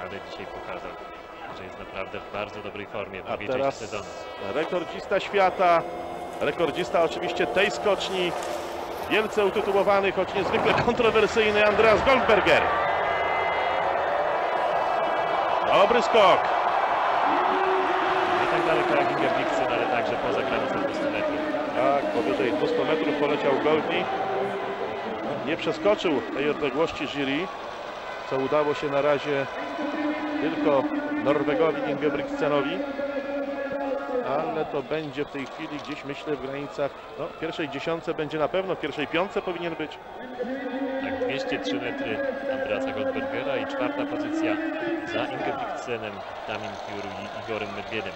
ale dzisiaj pokazał, że jest naprawdę w bardzo dobrej formie w drugiej części sezonu. rekordzista świata, rekordzista oczywiście tej skoczni, wielce utytułowany, choć niezwykle kontrowersyjny Andreas Goldberger. Dobry skok. Nie tak daleko jak Ingebrigtsen, ale także poza granicą 200 metrów. Tak, powyżej 200 metrów poleciał Goldni. Nie przeskoczył tej odległości jury, co udało się na razie tylko Norwegowi Ingebrigtsenowi. Ale to będzie w tej chwili gdzieś myślę w granicach no, pierwszej dziesiątce będzie na pewno, w pierwszej piątce powinien być. Tak, 203 metry Andreasa Goldbergera i czwarta pozycja za Ingebrigtsenem, Damien Fiuru i Igorem Medwiedem.